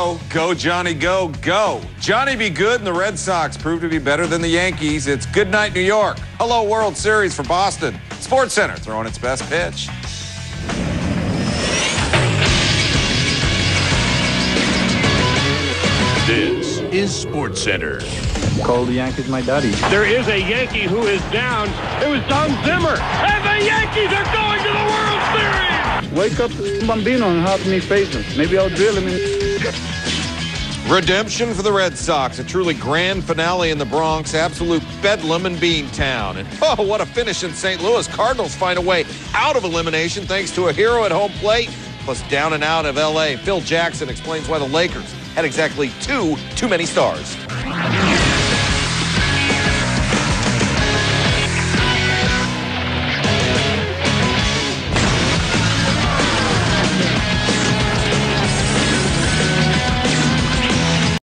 go. Go, Johnny, go, go. Johnny be good, and the Red Sox prove to be better than the Yankees. It's good night, New York. Hello, World Series for Boston. Sports Center throwing its best pitch. This is Sports Center. Call the Yankees my daddy. There is a Yankee who is down. It was Don Zimmer. And the Yankees are going to the World Series. Wake up Bambino and have me face him. Maybe I'll drill him in. Redemption for the Red Sox, a truly grand finale in the Bronx, absolute bedlam in Beantown. And oh, what a finish in St. Louis. Cardinals find a way out of elimination thanks to a hero at home plate, plus down and out of LA. Phil Jackson explains why the Lakers had exactly two too many stars.